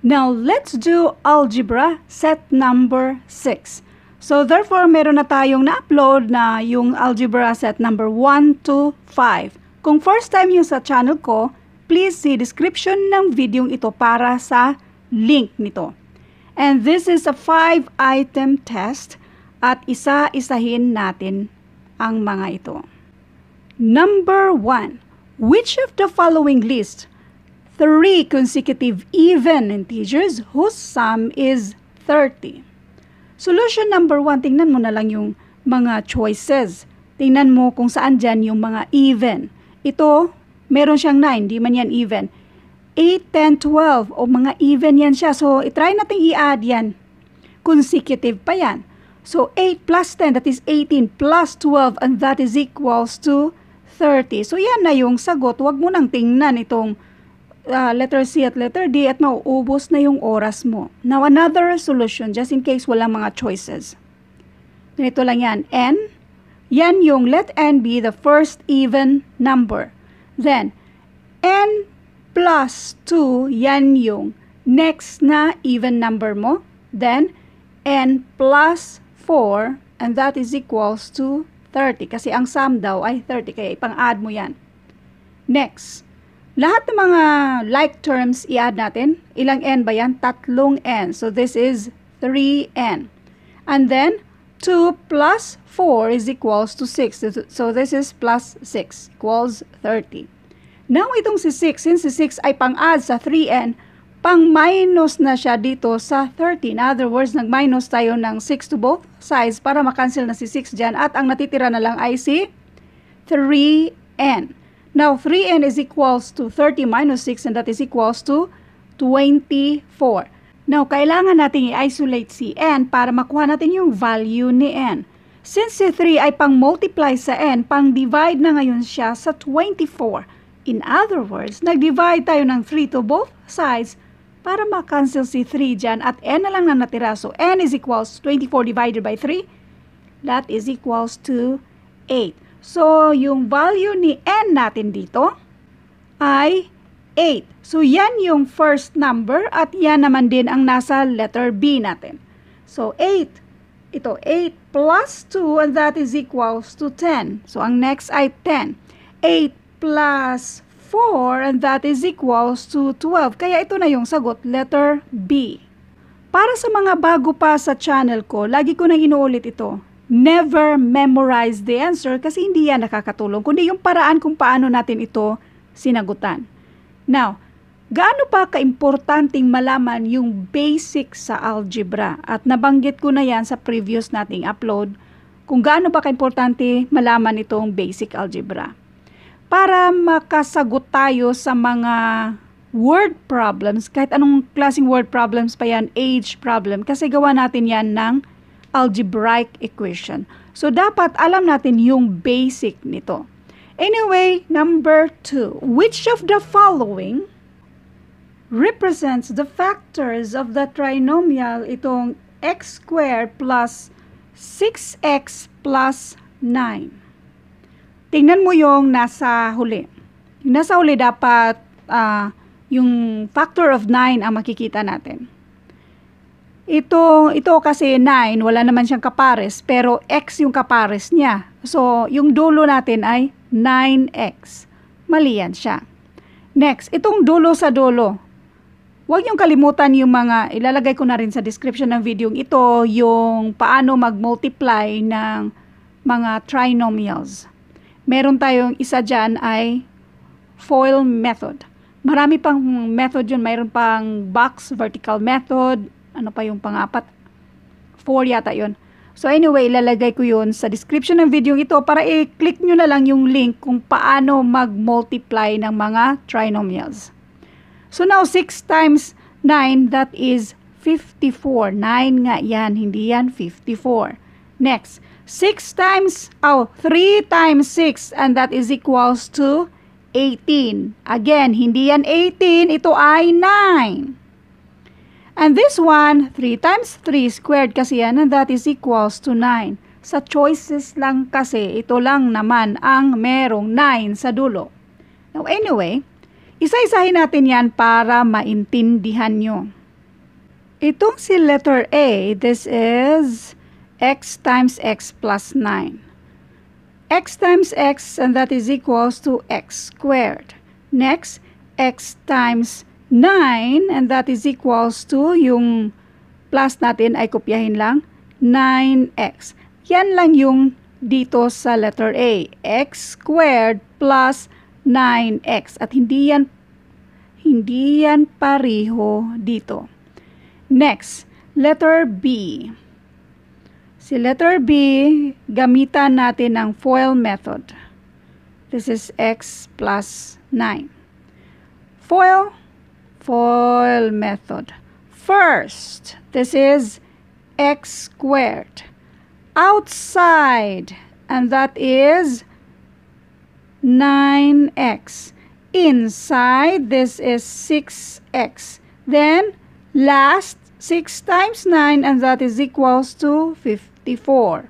Now, let's do algebra set number 6. So, therefore, meron na tayong na-upload na yung algebra set number 1 to 5. Kung first time yung sa channel ko, please see description ng video ito para sa link nito. And this is a 5-item test at isa-isahin natin ang mga ito. Number 1. Which of the following list three consecutive even integers whose sum is 30. Solution number one, tingnan mo na lang yung mga choices. Tingnan mo kung saan dyan yung mga even. Ito, meron siyang 9, di man yan even. 8, 10, 12, o mga even yan siya. So, itry natin i-add yan. Consecutive pa yan. So, 8 plus 10, that is 18, plus 12, and that is equals to 30. So, yan na yung sagot. Huwag mo nang tingnan itong uh, letter C at letter D at mauubos na yung oras mo. Now, another solution, just in case walang mga choices. Ganito lang yan. N, yan yung let N be the first even number. Then, N plus 2, yan yung next na even number mo. Then, N plus 4, and that is equals to 30. Kasi ang sum daw ay 30, kaya ipang-add mo yan. Next, lahat ng mga like terms i-add natin. Ilang n ba yan? Tatlong n. So this is 3n. And then 2 plus 4 is equals to 6. So this is plus 6 equals 30. Now itong si 6, since si 6 ay pang-add sa 3n, pang-minus na siya dito sa 30. In other words, nag-minus tayo ng 6 to both sides para makancel na si 6 dyan. At ang natitira na lang ay si 3n. Now, 3n is equals to 30 minus 6 and that is equals to 24. Now, kailangan natin i-isolate si n para makuha natin yung value ni n. Since si 3 ay pang-multiply sa n, pang-divide na ngayon siya sa 24. In other words, nag-divide tayo ng 3 to both sides para ma-cancel si 3 dyan at n na lang na natira. So, n is equals to 24 divided by 3. That is equals to 8. So, yung value ni n natin dito ay 8. So, yan yung first number at yan naman din ang nasa letter B natin. So, 8. Ito, 8 plus 2 and that is equals to 10. So, ang next ay 10. 8 plus 4 and that is equals to 12. Kaya ito na yung sagot, letter B. Para sa mga bago pa sa channel ko, lagi ko nang inuulit ito never memorize the answer kasi hindi yan nakakatulong, kundi yung paraan kung paano natin ito sinagutan. Now, gaano pa kaimportanting malaman yung basic sa algebra? At nabanggit ko na yan sa previous nating upload kung gaano ba kaimportante malaman itong basic algebra. Para makasagot tayo sa mga word problems, kahit anong klaseng word problems pa yan, age problem, kasi gawa natin yan ng algebraic equation. So, dapat alam natin yung basic nito. Anyway, number two. Which of the following represents the factors of the trinomial itong x squared plus 6x plus 9? Tingnan mo yung nasa huli. Yung nasa huli dapat uh, yung factor of 9 ang makikita natin. Ito, ito kasi 9, wala naman siyang kapares, pero x yung kapares niya. So, yung dulo natin ay 9x. Mali yan siya. Next, itong dulo sa dulo. Huwag yung kalimutan yung mga, ilalagay ko na rin sa description ng video ito, yung paano mag-multiply ng mga trinomials. Meron tayong isa dyan ay FOIL method. Marami pang method yun. Mayroon pang box vertical method, ano pa yung pangapat? 4 yata yon. So anyway, ilalagay ko yun sa description ng video ito para i-click nyo na lang yung link kung paano mag-multiply ng mga trinomials. So now, 6 times 9, that is 54. 9 nga yan, hindi yan 54. Next, 6 times, oh, 3 times 6, and that is equals to 18. Again, hindi yan 18, ito ay 9. And this one, 3 times 3 squared kasi yan, and that is equals to 9. Sa choices lang kasi, ito lang naman ang merong 9 sa dulo. Now anyway, isa-isahin natin yan para maintindihan nyo. Itong si letter A, this is x times x plus 9. x times x and that is equals to x squared. Next, x times 9 and that is equals to yung plus natin ay kopyahin lang 9x. Yan lang yung dito sa letter A. x squared plus 9x. At hindi yan, hindi yan pariho dito. Next, letter B. Si letter B, gamitan natin ang FOIL method. This is x plus 9. FOIL, FOIL method. First, this is x squared. Outside, and that is 9x. Inside, this is 6x. Then, last, 6 times 9 and that is equals to 54.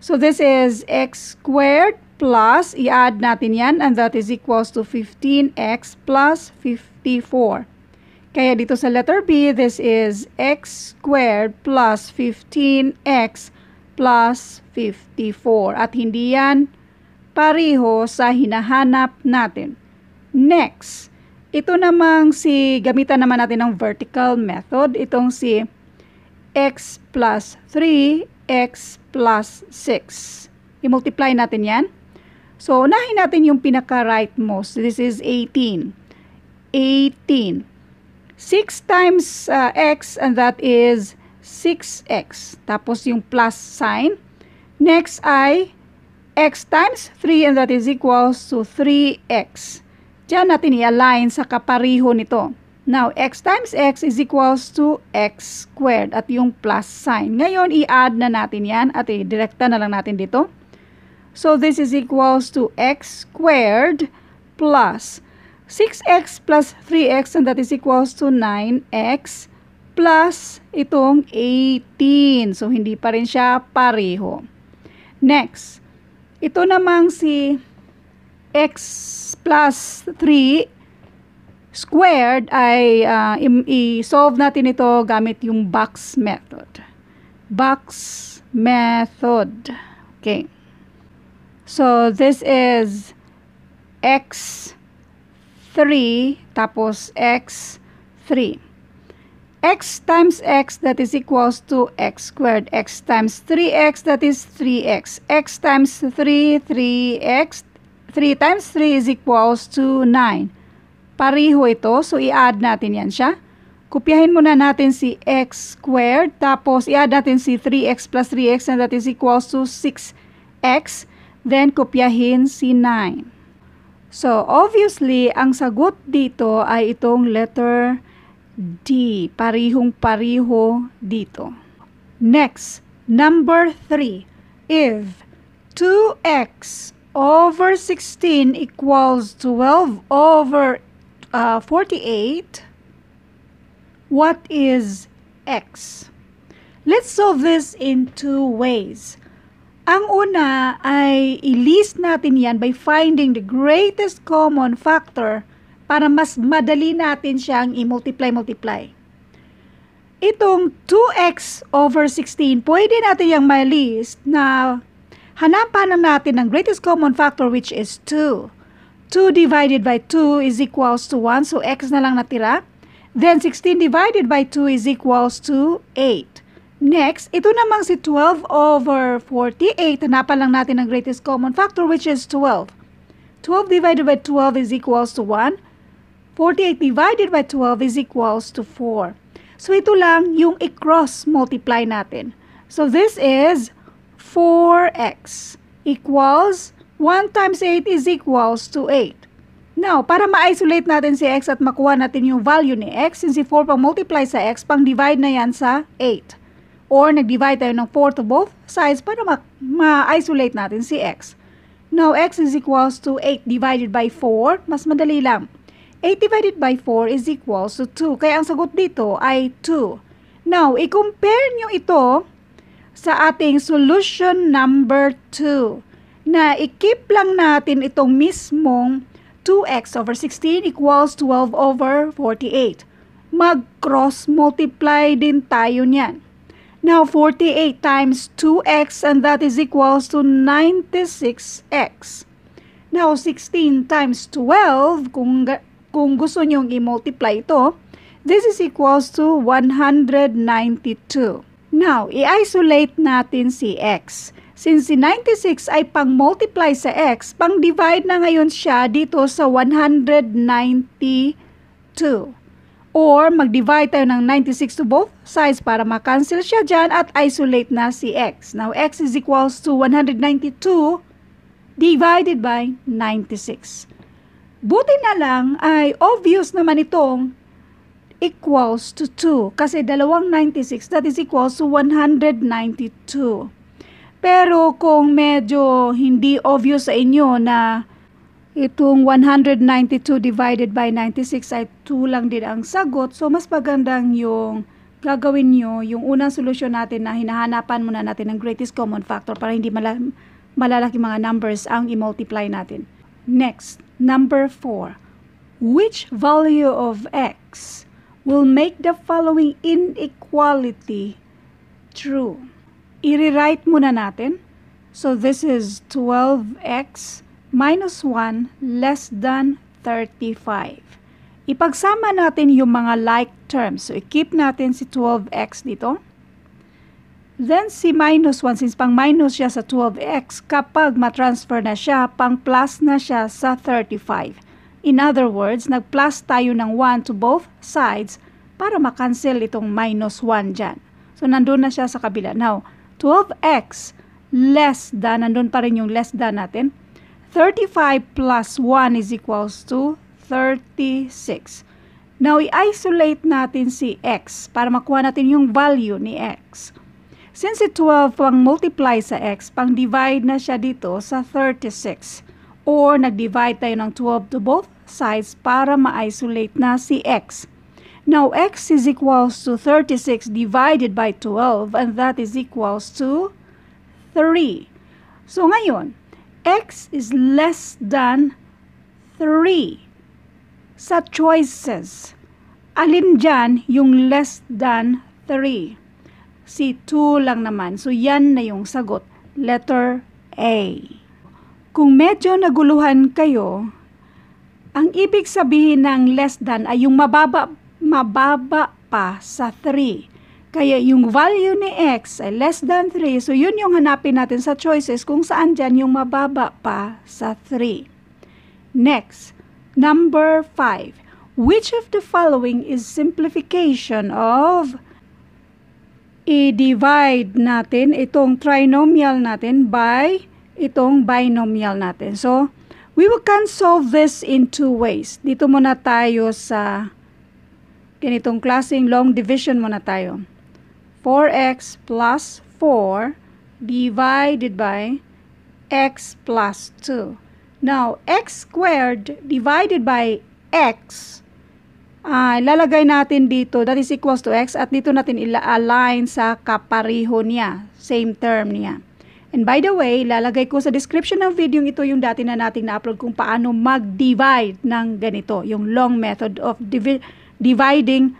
So this is x squared plus, i-add natin yan and that is equals to 15x plus 54. Kaya dito sa letter B, this is x squared plus 15x plus 54. At hindi yan pariho sa hinahanap natin. Next, ito namang si, gamitan naman natin ng vertical method. Itong si x plus 3, x plus 6. I-multiply natin yan. So, unahin natin yung pinaka-rightmost. This is 18. 18. 6 times uh, x and that is 6x. Tapos yung plus sign. Next ay x times 3 and that is equals to 3x. Diyan natin i-align sa kapariho nito. Now, x times x is equals to x squared at yung plus sign. Ngayon, i-add na natin yan at i-direkta na lang natin dito. So, this is equals to x squared plus 6x plus 3x and that is equals to 9x plus itong 18. So, hindi pa rin siya pareho. Next, ito namang si x plus 3 squared ay uh, i-solve natin ito gamit yung box method. Box method. Okay. So, this is x 3 tapos x 3 x times x that is equals to x squared. x times 3x that is 3x. x times 3, 3x 3 times 3 is equals to 9. Pariho ito, so i-add natin yan siya. Kopyahin muna natin si x squared, tapos i-add natin si 3x plus 3x and that is equals to 6x. Then, kopyahin si 9. So, obviously, ang sagot dito ay itong letter D. Parihong pariho dito. Next, number 3. If 2x over 16 equals 12 over uh, 48, what is x? Let's solve this in two ways. Ang una ay i-list natin yan by finding the greatest common factor para mas madali natin siyang i-multiply-multiply. Itong 2x over 16, pwede natin yung ma-list na Hanapan na natin ang greatest common factor which is 2. 2 divided by 2 is equals to 1, so x na lang natira. Then 16 divided by 2 is equals to 8. Next, ito namang si 12 over 48, hanapan lang natin ang greatest common factor which is 12. 12 divided by 12 is equals to 1. 48 divided by 12 is equals to 4. So ito lang yung i-cross multiply natin. So this is 4x equals 1 times 8 is equals to 8. Now, para ma-isolate natin si x at makuha natin yung value ni x, since si 4 pang multiply sa x, pang divide na yan sa 8. Or nag-divide tayo ng 4 to both sides para ma-isolate ma natin si x. Now, x is equals to 8 divided by 4. Mas madali lang. 8 divided by 4 is equals to 2. Kaya ang sagot dito ay 2. Now, i-compare nyo ito sa ating solution number 2 na i-keep lang natin itong mismong 2x over 16 equals 12 over 48. mag-cross multiply din tayo niyan. Now, 48 times 2x and that is equals to 96x. Now, 16 times 12, kung, kung gusto nyong i-multiply ito, this is equals to 192. Now, i-isolate natin si x. Since si 96 ay pang-multiply sa x, pang-divide na ngayon siya dito sa 192. Or mag-divide tayo ng 96 to both sides para ma-cancel siya dyan at isolate na si x. Now, x is equals to 192 divided by 96. Buti na lang ay obvious naman itong equals to 2 kasi dalawang 96 that is equals to 192. Pero kung medyo hindi obvious sa inyo na itong 192 divided by 96 ay 2 lang din ang sagot, so mas magandang yung gagawin nyo, yung unang solusyon natin na hinahanapan muna natin ng greatest common factor para hindi mala malalaki mga numbers ang i-multiply natin. Next, number 4. Which value of x will make the following inequality true? I-rewrite muna natin. So this is 12x minus 1 less than 35. Ipagsama natin yung mga like terms. So, i-keep natin si 12x dito. Then, si minus 1, since pang minus siya sa 12x, kapag matransfer na siya, pang plus na siya sa 35. In other words, nag-plus tayo ng 1 to both sides para makancel itong minus 1 dyan. So, nandun na siya sa kabila. Now, 12x less than, nandun pa rin yung less than natin. 35 plus 1 is equals to 36. Now, i-isolate natin si x para makuha natin yung value ni x. Since si 12 pang multiply sa x, pang divide na siya dito sa 36. Or nag-divide tayo ng 12 to both sides para ma-isolate na si x. Now, x is equals to 36 divided by 12 and that is equals to 3. So, ngayon, x is less than 3. Sa choices, alin dyan yung less than 3? Si 2 lang naman. So, yan na yung sagot. Letter A. Kung medyo naguluhan kayo, ang ibig sabihin ng less than ay yung mababa, mababa pa sa 3. Kaya yung value ni x ay less than 3. So, yun yung hanapin natin sa choices kung saan dyan yung mababa pa sa 3. Next, number 5. Which of the following is simplification of i-divide natin itong trinomial natin by itong binomial natin. So, we will can solve this in two ways. Dito muna tayo sa ganitong klaseng long division muna tayo. 4x plus 4 divided by x plus 2. Now, x squared divided by x uh, lalagay natin dito, that is equals to x, at dito natin ila-align sa kapariho niya, same term niya. And by the way, lalagay ko sa description ng video ito yung dati na nating na-upload kung paano mag-divide ng ganito, yung long method of divi dividing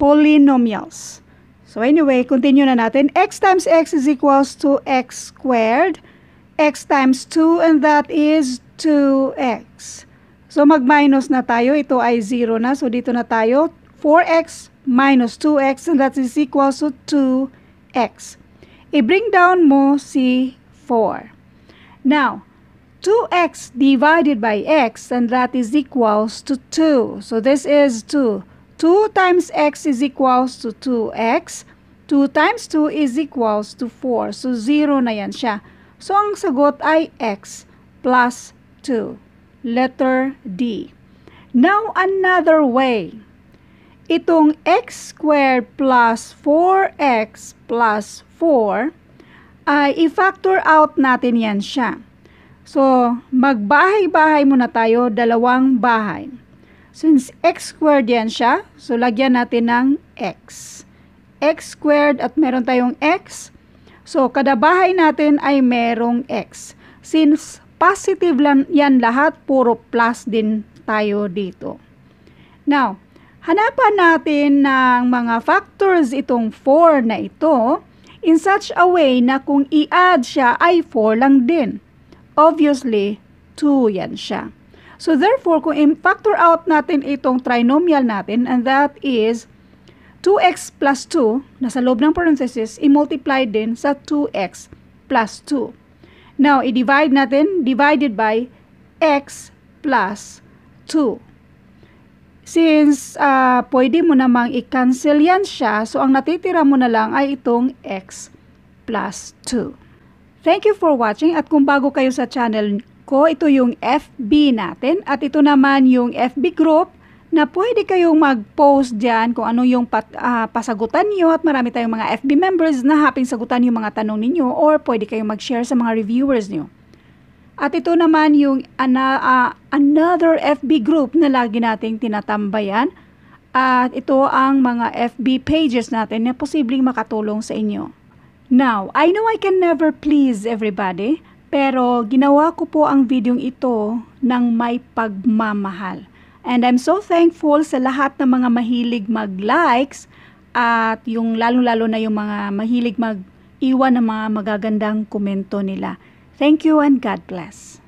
polynomials. So anyway, continue na natin. x times x is equals to x squared, x times 2, and that is 2x. So, mag-minus na tayo. Ito ay 0 na. So, dito na tayo. 4x minus 2x and that is equals to 2x. I-bring down mo si 4. Now, 2x divided by x and that is equals to 2. So, this is 2. 2 times x is equals to 2x. 2 times 2 is equals to 4. So, 0 na yan siya. So, ang sagot ay x plus 2. Letter D. Now, another way. Itong x squared plus 4x plus 4, ay i-factor out natin yan siya. So, magbahay-bahay muna tayo, dalawang bahay. Since x squared yan siya, so lagyan natin ng x. x squared at meron tayong x. So, kada bahay natin ay merong x. Since positive lang yan lahat, puro plus din tayo dito. Now, Hanapan natin ng mga factors itong 4 na ito in such a way na kung i-add siya ay 4 lang din. Obviously, 2 yan siya. So therefore, kung i-factor out natin itong trinomial natin and that is 2x plus 2, nasa loob ng parenthesis, i-multiply din sa 2x plus 2. Now, i-divide natin, divided by x plus 2. Since uh, pwede mo namang i-cancel yan siya, so ang natitira mo na lang ay itong x plus 2. Thank you for watching at kung bago kayo sa channel ko, ito yung FB natin at ito naman yung FB group na pwede kayong mag-post dyan kung ano yung pat, ah, pasagutan nyo at marami tayong mga FB members na happy sagutan yung mga tanong ninyo or pwede kayong mag-share sa mga reviewers nyo. At ito naman yung ana, ah, another FB group na lagi nating tinatambayan. At ito ang mga FB pages natin na posibleng makatulong sa inyo. Now, I know I can never please everybody, pero ginawa ko po ang videong ito ng may pagmamahal. And I'm so thankful sa lahat ng mga mahilig mag-likes at yung lalong-lalo na yung mga mahilig mag-iwan ng mga magagandang komento nila. Thank you and God bless.